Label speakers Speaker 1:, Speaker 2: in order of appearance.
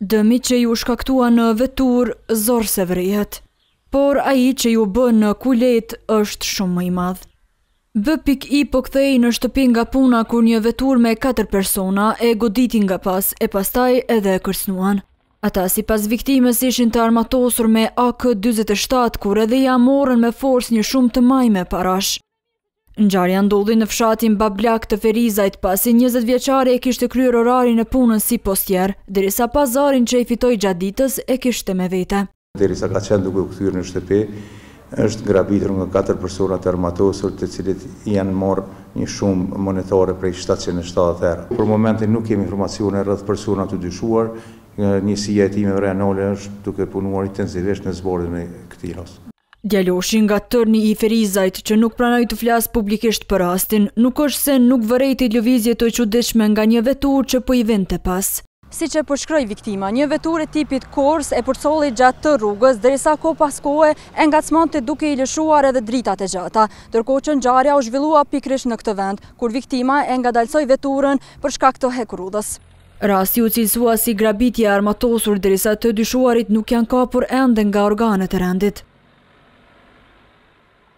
Speaker 1: Dëmi që iu shkaktua në veturë zor se vërehet, por ai që iu bë në kuletë është shumë më i madh. B.I. po kthehej në shtëpi nga puna kur një veturë me 4 persona e goditi nga pas e pastaj edhe e kërcënuan. Ata sipas viktimës ishin të armatosur me AK-47 kur edhe ia morën me forcë një shumë të majme parash. Ngjarja ndodhi në fshatin Bablak të Ferizajt, pasi 20 vjeçari e kishte kryer orarin e punës si postier, derisa pazarin që e fitoi gjatë ditës e kishte me vete.
Speaker 2: Derisa ka qenë duke u kthyer në shtëpi, është grabitur nga katër persona të armatosur, të cilët ia kanë marrë një shumë monetare prej shtatëqind e shtatëdhjetë euro. Për momentin nuk kemi informacione rreth personave të dyshuar. Njësia e Hetimeve Rajonale është duke punuar intensivisht në zbardhjen e këtij rasti.
Speaker 1: Djaloshi nga Tërni i Ferizajt, që nuk pranoi të flasë publikisht për rastin, nuk është se nuk vërejti lëvizje të çuditshme nga një veturë që po i vinte pas. Siç e përshkroi viktima, një veturë e tipit Korsa e përcolli gjatë tërë rrugës, derisa kohë pas kohe e ngacmonte duke i lëshuar edhe dritat e gjata. Ndërkohë që ngjarja u zhvillua pikërisht në këtë vend, kur viktima e ngadalësoi veturën për shkak të hekurudhës. Rasti u cilësua si grabitje e armatosur derisa të dyshuarit nuk janë kapur ende nga organet e rendit.